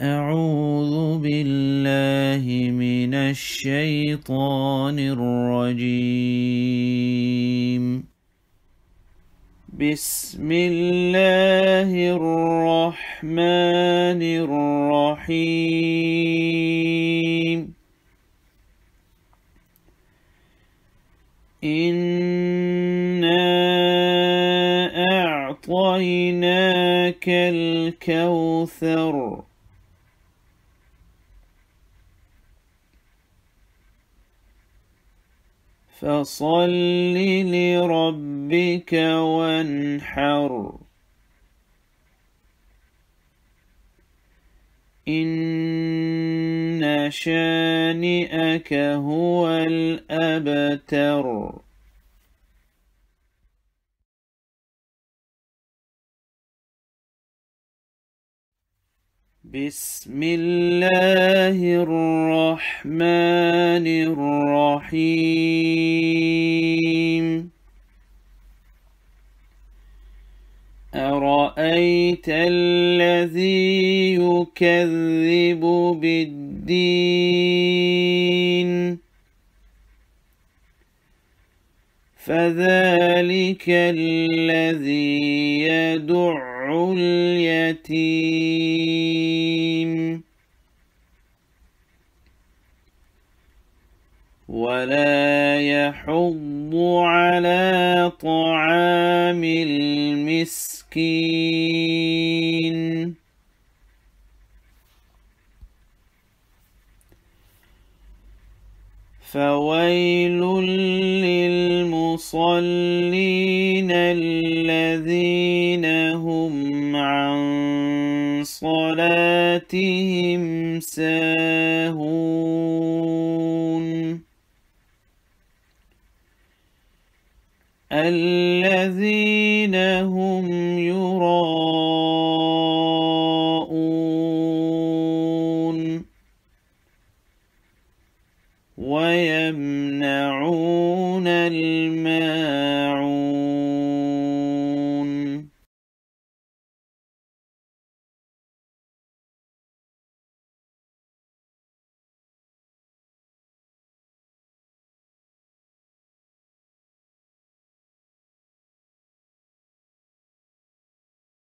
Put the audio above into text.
أعوذ بالله من الشيطان الرجيم. بسم الله الرحمن الرحيم. إنا أعطيناك الكوثر. فصل لربك وانحر. إن شانئك هو الأبتر. بسم الله الرحمن الرحيم. أرأيت الذي يكذب بالدين؟ فذلك الذي يدع اليتيم. ولا يحض على طعام المسكين فويل للمصلين الذين هم عن صلاتهم ساهون الذين هم يراءون ويمنعون الماعون